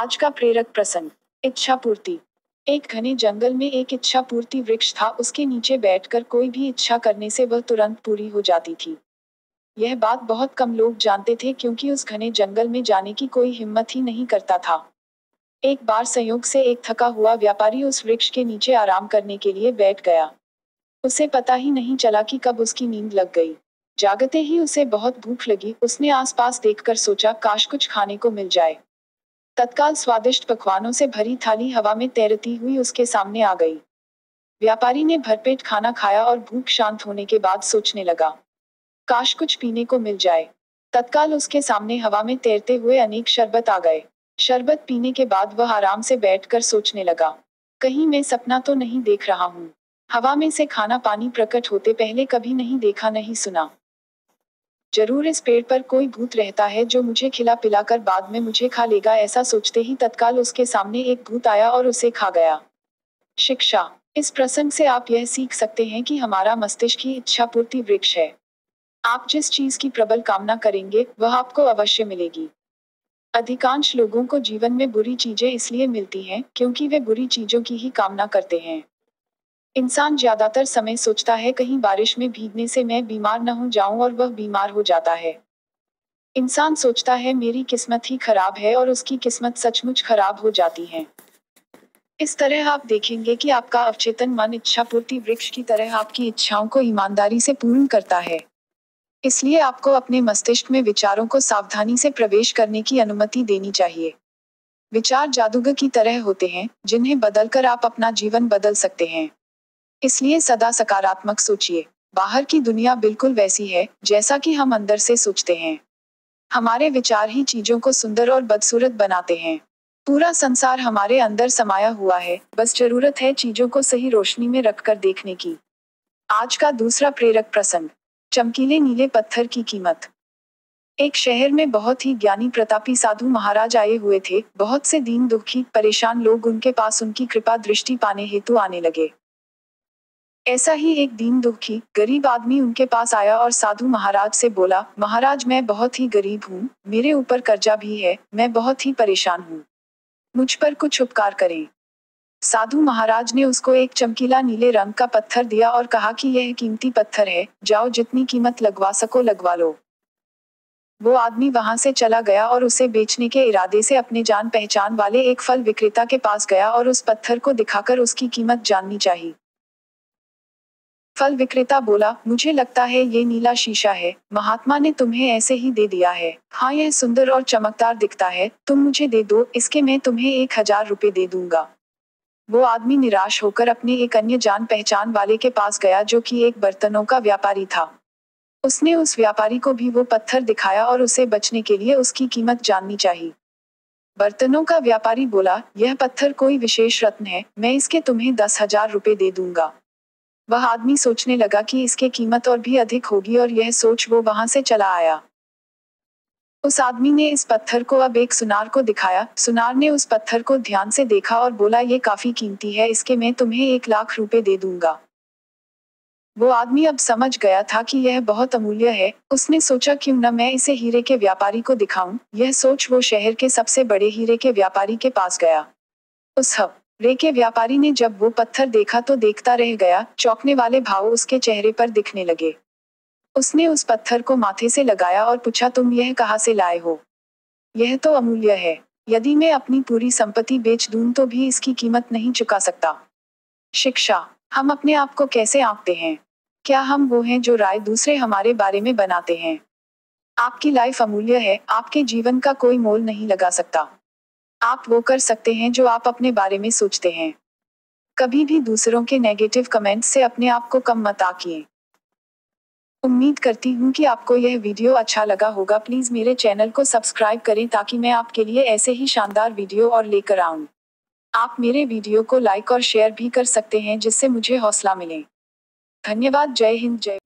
आज का प्रेरक प्रसंग इच्छा पूर्ति एक घने जंगल में एक इच्छा पूर्ति वृक्ष था, उसके नीचे बैठकर कोई भी इच्छा करने से वह तुरंत पूरी हो जाती थी। यह बात बहुत कम लोग जानते थे, क्योंकि उस घने जंगल में जाने की कोई हिम्मत ही नहीं करता था। एक बार संयोग से एक थका हुआ व्यापारी उस वृक्ष के नीचे आराम करने के लिए बैठ गया। उसे पता ही नहीं चला कि कब उसकी नींद लग गई। जागते ही उसे बहुत भूख लगी, उसने आसपास देखकर सोचा, काश कुछ खाने को मिल जाए। तत्काल स्वादिष्ट पकवानों से भरी थाली हवा में तैरती हुई उसके सामने आ गई। व्यापारी ने भरपेट खाना खाया और भूख शांत होने के बाद सोचने लगा, काश कुछ पीने को मिल जाए। तत्काल उसके सामने हवा में तैरते हुए अनेक शरबत आ गए। शरबत पीने के बाद वह आराम से बैठकर सोचने लगा, कहीं मैं सपना तो नहीं देख रहा हूँ। हवा में से खाना पानी प्रकट होते पहले कभी नहीं देखा, नहीं सुना। ज़रूर इस पेड़ पर कोई भूत रहता है जो मुझे खिला पिला कर बाद में मुझे खा लेगा, ऐसा सोचते ही तत्काल उसके सामने एक भूत आया और उसे खा गया। शिक्षा, इस प्रसंग से आप यह सीख सकते हैं कि हमारा मस्तिष्क ही इच्छा पूर्ति वृक्ष है। आप जिस चीज़ की प्रबल कामना करेंगे, वह आपको अवश्य मिलेगी। अधिकांश लोगों को जीवन में बुरी चीज़ें इसलिए मिलती हैं, क्योंकि वे बुरी चीज़ों की ही कामना करते हैं। इंसान ज़्यादातर समय सोचता है, कहीं बारिश में भीगने से मैं बीमार न हो जाऊँ और वह बीमार हो जाता है। इंसान सोचता है, मेरी किस्मत ही खराब है और उसकी किस्मत सचमुच खराब हो जाती है। इस तरह आप देखेंगे कि आपका अवचेतन मन इच्छा पूर्ति वृक्ष की तरह आपकी इच्छाओं को ईमानदारी से पूर्ण करता है। इसलिए आपको अपने मस्तिष्क में विचारों को सावधानी से प्रवेश करने की अनुमति देनी चाहिए। विचार जादूगर की तरह होते हैं, जिन्हें बदलकर आप अपना जीवन बदल सकते हैं। इसलिए सदा सकारात्मक सोचिए। बाहर की दुनिया बिल्कुल वैसी है, जैसा कि हम अंदर से सोचते हैं। हमारे विचार ही चीज़ों को सुंदर और बदसूरत बनाते हैं। पूरा संसार हमारे अंदर समाया हुआ है, बस ज़रूरत है चीज़ों को सही रोशनी में रखकर देखने की। आज का दूसरा प्रेरक प्रसंग, चमकीले नीले पत्थर की कीमत। एक शहर में बहुत ही ज्ञानी प्रतापी साधु महाराज आए हुए थे, बहुत से दीन दुखी परेशान लोग उनके पास उनकी कृपा दृष्टि पाने हेतु आने लगे। ऐसा ही एक दीन दुखी, गरीब आदमी उनके पास आया और साधु महाराज से बोला, महाराज, मैं बहुत ही गरीब हूँ, मेरे ऊपर कर्जा भी है, मैं बहुत ही परेशान हूँ। मुझ पर कुछ उपकार करें। साधु महाराज ने उसको एक चमकीला नीले रंग का पत्थर दिया और कहा कि यह कीमती पत्थर है, जाओ जितनी कीमत लगवा सको लगवा लो। वो आदमी वहाँ से चला गया और उसे बेचने के इरादे से अपने जान पहचान वाले एक फल विक्रेता के पास गया और उस पत्थर को दिखाकर उसकी कीमत जाननी चाहिए। फल विक्रेता बोला, मुझे लगता है ये नीला शीशा है। महात्मा ने तुम्हें ऐसे ही दे दिया है। हाँ यह सुंदर और चमकदार दिखता है। तुम मुझे दे दो, इसके मैं तुम्हें एक हज़ार रुपए दे दूँगा। वो आदमी निराश होकर अपने एक अन्य जान पहचान वाले के पास गया जो कि एक बर्तनों का व्यापारी था। उसने उस व्यापारी को भी वो पत्थर दिखाया और उसे बचने के लिए उसकी कीमत जाननी चाहिए। बर्तनों का व्यापारी बोला, यह पत्थर कोई विशेष रत्न है। मैं इसके तुम्हें दस हज़ार रुपये दे दूँगा। वह आदमी सोचने लगा कि इसके कीमत और भी अधिक होगी और यह सोच वो वहाँ से चला आया। उस आदमी ने इस पत्थर को अब एक सुनार को दिखाया। सुनार ने उस पत्थर को ध्यान से देखा और बोला, ये काफ़ी कीमती है, इसके मैं तुम्हें एक लाख रुपए दे दूँगा। वो आदमी अब समझ गया था कि यह बहुत अमूल्य है। उसने सोचा, क्यों न मैं इसे हीरे के व्यापारी को दिखाऊँ? यह सोच वो शहर के सबसे बड़े हीरे के व्यापारी के पास गया। उस हफ रे के व्यापारी ने जब वो पत्थर देखा तो देखता रह गया, चौंकने वाले भाव उसके चेहरे पर दिखने लगे। उसने उस पत्थर को माथे से लगाया और पूछा, तुम यह कहाँ से लाए हो? यह तो अमूल्य है। यदि मैं अपनी पूरी संपत्ति बेच दूँ तो भी इसकी कीमत नहीं चुका सकता। शिक्षा, हम अपने आप को कैसे आंकते हैं? क्या हम वो हैं जो राय दूसरे हमारे बारे में बनाते हैं? आपकी लाइफ अमूल्य है, आपके जीवन का कोई मोल नहीं लगा सकता। आप वो कर सकते हैं जो आप अपने बारे में सोचते हैं। कभी भी दूसरों के नेगेटिव कमेंट्स से अपने आप को कम मत आकिए। उम्मीद करती हूँ कि आपको यह वीडियो अच्छा लगा होगा। प्लीज़ मेरे चैनल को सब्सक्राइब करें ताकि मैं आपके लिए ऐसे ही शानदार वीडियो और लेकर आऊँ। आप मेरे वीडियो को लाइक और शेयर भी कर सकते हैं जिससे मुझे हौसला मिले। धन्यवाद। जय हिंद। जय